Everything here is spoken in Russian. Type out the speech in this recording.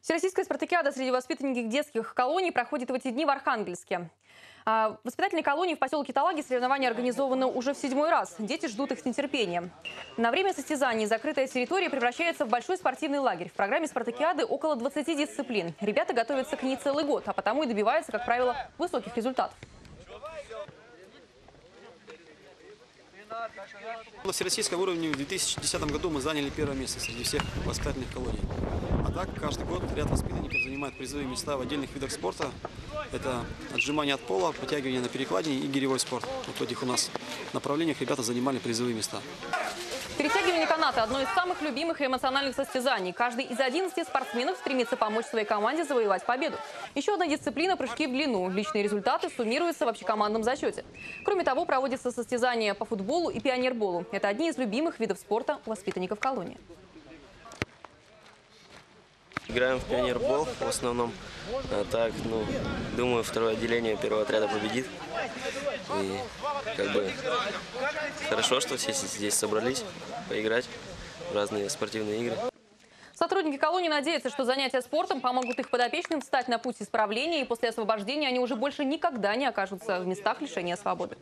Всероссийская спартакиада среди воспитанников детских колоний проходит в эти дни в Архангельске. А, В воспитательной колонии в поселке Талаги соревнования организованы уже в седьмой раз. Дети ждут их с нетерпением. На время состязаний закрытая территория превращается в большой спортивный лагерь. В программе спартакиады около 20 дисциплин. Ребята готовятся к ней целый год, а потому и добиваются, как правило, высоких результатов. На всероссийском уровне в 2010 году мы заняли первое место среди всех воспитательных колоний. А так, каждый год ряд воспитанников занимает призовые места в отдельных видах спорта. Это отжимание от пола, подтягивание на перекладине и гиревой спорт. Вот в этих у нас направлениях ребята занимали призовые места. Перетягивание каната – одно из самых любимых и эмоциональных состязаний. Каждый из 11 спортсменов стремится помочь своей команде завоевать победу. Еще одна дисциплина – прыжки в длину. Личные результаты суммируются в общекомандном зачете. Кроме того, проводятся состязания по футболу и пионерболу. Это одни из любимых видов спорта у воспитанников колонии. Играем в пионербол в основном. А так, ну, думаю, второе отделение первого отряда победит. И как бы хорошо, что все здесь собрались поиграть в разные спортивные игры. Сотрудники колонии надеются, что занятия спортом помогут их подопечным встать на путь исправления, и после освобождения они уже больше никогда не окажутся в местах лишения свободы.